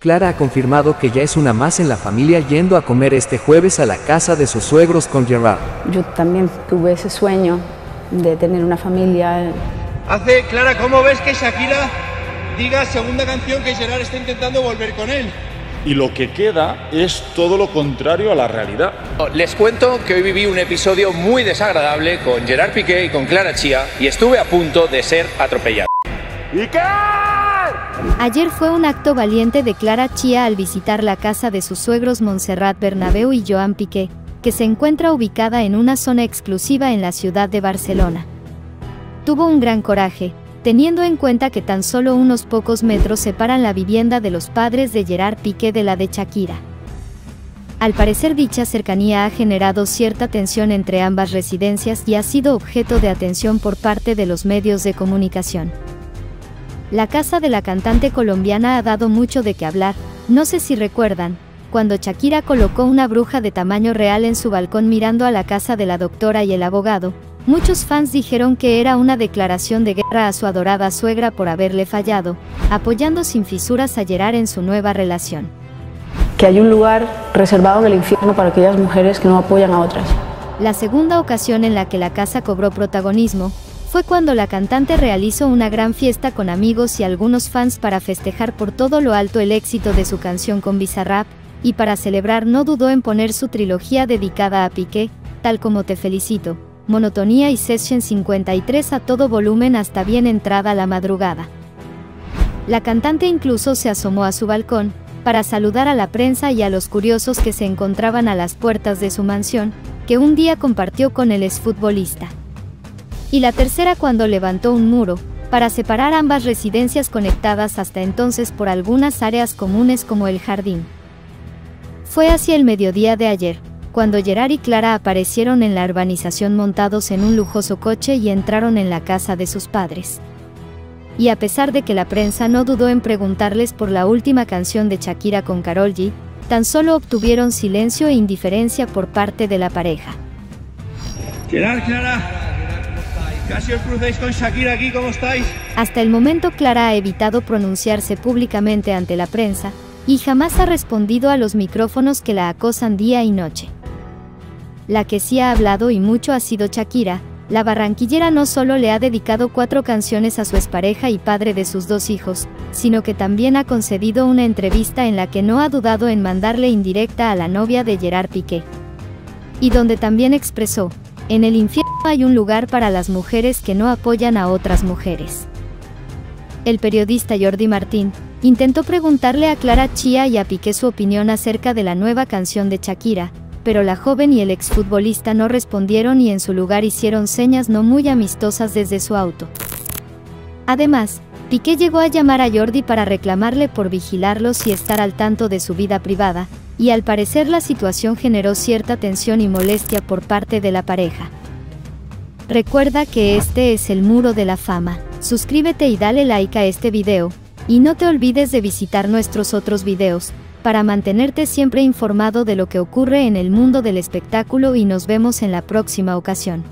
Clara ha confirmado que ya es una más en la familia yendo a comer este jueves a la casa de sus suegros con Gerard. Yo también tuve ese sueño de tener una familia. Hace, Clara, ¿cómo ves que Shakira diga segunda canción que Gerard está intentando volver con él? y lo que queda es todo lo contrario a la realidad. Les cuento que hoy viví un episodio muy desagradable con Gerard Piqué y con Clara Chía y estuve a punto de ser atropellado. ¿Y qué? Ayer fue un acto valiente de Clara Chía al visitar la casa de sus suegros Montserrat Bernabeu y Joan Piqué, que se encuentra ubicada en una zona exclusiva en la ciudad de Barcelona. Tuvo un gran coraje, teniendo en cuenta que tan solo unos pocos metros separan la vivienda de los padres de Gerard Piqué de la de Shakira. Al parecer dicha cercanía ha generado cierta tensión entre ambas residencias y ha sido objeto de atención por parte de los medios de comunicación. La casa de la cantante colombiana ha dado mucho de qué hablar, no sé si recuerdan, cuando Shakira colocó una bruja de tamaño real en su balcón mirando a la casa de la doctora y el abogado, Muchos fans dijeron que era una declaración de guerra a su adorada suegra por haberle fallado, apoyando sin fisuras a Gerard en su nueva relación. Que hay un lugar reservado en el infierno para aquellas mujeres que no apoyan a otras. La segunda ocasión en la que la casa cobró protagonismo fue cuando la cantante realizó una gran fiesta con amigos y algunos fans para festejar por todo lo alto el éxito de su canción con Bizarrap, y para celebrar no dudó en poner su trilogía dedicada a Piqué, tal como Te Felicito, monotonía y session 53 a todo volumen hasta bien entrada la madrugada. La cantante incluso se asomó a su balcón, para saludar a la prensa y a los curiosos que se encontraban a las puertas de su mansión, que un día compartió con el exfutbolista. Y la tercera cuando levantó un muro, para separar ambas residencias conectadas hasta entonces por algunas áreas comunes como el jardín. Fue hacia el mediodía de ayer, cuando Gerard y Clara aparecieron en la urbanización montados en un lujoso coche y entraron en la casa de sus padres. Y a pesar de que la prensa no dudó en preguntarles por la última canción de Shakira con Karol G, tan solo obtuvieron silencio e indiferencia por parte de la pareja. Gerard, Clara, Hasta el momento Clara ha evitado pronunciarse públicamente ante la prensa, y jamás ha respondido a los micrófonos que la acosan día y noche. La que sí ha hablado y mucho ha sido Shakira, la barranquillera no solo le ha dedicado cuatro canciones a su expareja y padre de sus dos hijos, sino que también ha concedido una entrevista en la que no ha dudado en mandarle indirecta a la novia de Gerard Piqué. Y donde también expresó, en el infierno hay un lugar para las mujeres que no apoyan a otras mujeres. El periodista Jordi Martín, intentó preguntarle a Clara Chía y a Piqué su opinión acerca de la nueva canción de Shakira, pero la joven y el exfutbolista no respondieron y en su lugar hicieron señas no muy amistosas desde su auto. Además, Piqué llegó a llamar a Jordi para reclamarle por vigilarlos y estar al tanto de su vida privada, y al parecer la situación generó cierta tensión y molestia por parte de la pareja. Recuerda que este es el muro de la fama, suscríbete y dale like a este video, y no te olvides de visitar nuestros otros videos, para mantenerte siempre informado de lo que ocurre en el mundo del espectáculo y nos vemos en la próxima ocasión.